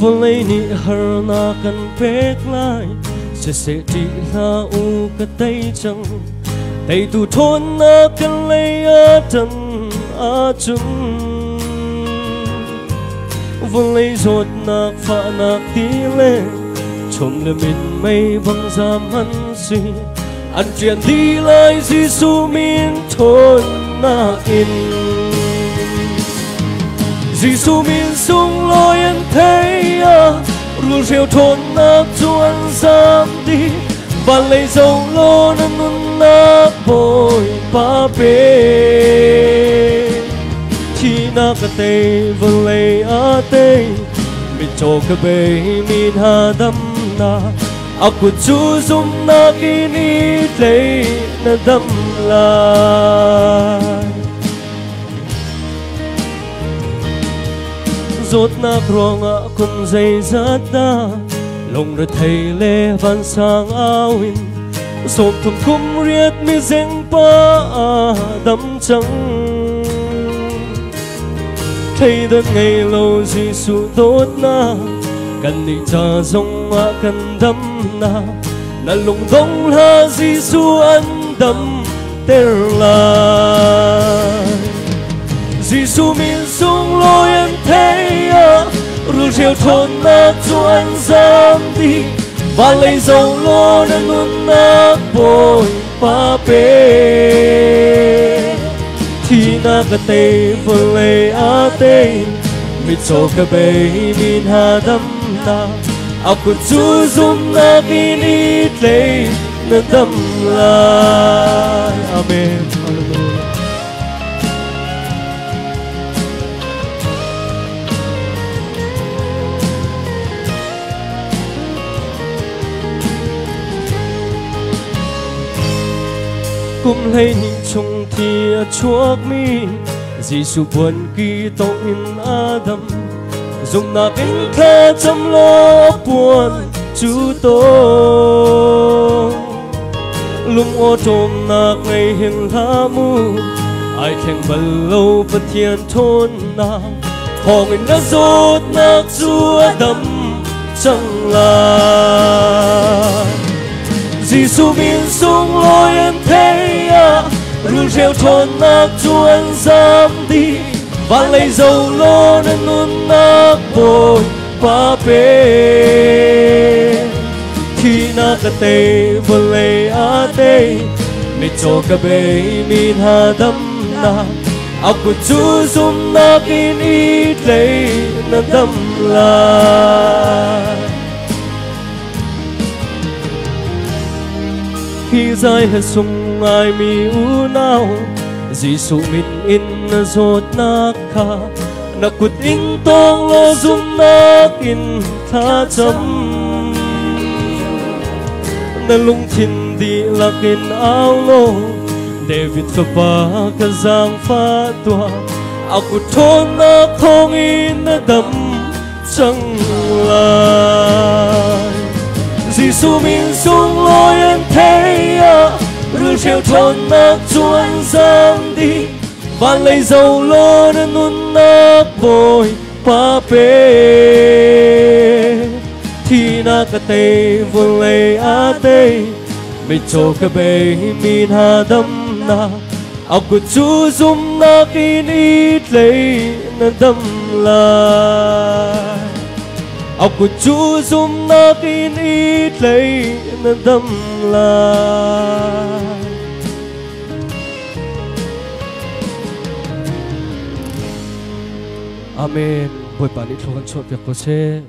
volay ni har na kan pek lai, se se ti la u ka tay chang. Tay tu thon na kan lay a tan a chung. Volay zot na fa na ti le, chom le min may bang zam han si. An chuyện đi lại si su min thon na in. Giêsu min su thấy rul rêu thôn nắp chuan giam đi, và lấy dầu lô nâng nâng nắp bồi ba bê Chi na ka tê vơ lấy á tê mình cho ka bê mình hà đâm na. Aku chu zum na kini lay na đâm rốt na kronga kun dây rất ta lòng rồi thầy lê văn sang áo in. Sộp thầm cung riết mi deng pa đâm trắng. Thầy đơn ngày lâu gì su tốt na cần đi cha dòng a cần đâm na là lùng đông là gì su ăn đâm tê là Giêsu min sung lối em thấy rượu rượu thôn na anh dám đi. Và lấy dầu lô na luôn na bồi pa bê thì na ka tê vừa lấy a tê. Mi cho ka bê min ha đâm na aku chú dung na kini tê na tâm la amen. Cũng lấy nhìn chung thì chuộc mi. Giêsu buồn kỳ tông in Adam. Dùng na in khe chăm lo buồn chú tô lung ô trôm na ngày hình lá mu ai khen bần lâu bất thiên thôn na hồng người na rốt na chúa đâm chẳng là Giêsu biến sung lối em thấy rượu rêu thôn nát chuan giam đi và lấy dầu lô nên luôn nát bồi và bê khi na cả tê vừa lấy á tê mẹ cho cả bê min hà đâm na của chú zum na kín ít lấy na đâm lại khi dài hết sung ai mi u dì Giêsu min in na zot na kha. Na kut in tong lo zum na in tha chấm. Na lung thin di lakin ao lo David fa ba ka giang pha tua aku à thôn na thong in na dam chẳng lại Giêsu min sung lối em thấy rượu rượu thôn nát chuan giam đi và lấy dầu lô nên nun nát bồi pa bê thì na ka tê vô lấy a tê mi cho ka bê min ha đâm na của chú dung na kín ít lấy na đâm lại của chú zum nó kin ít lấy nên tâm là Amen. Buổi bản ít thôi ăn trộn việc của xe.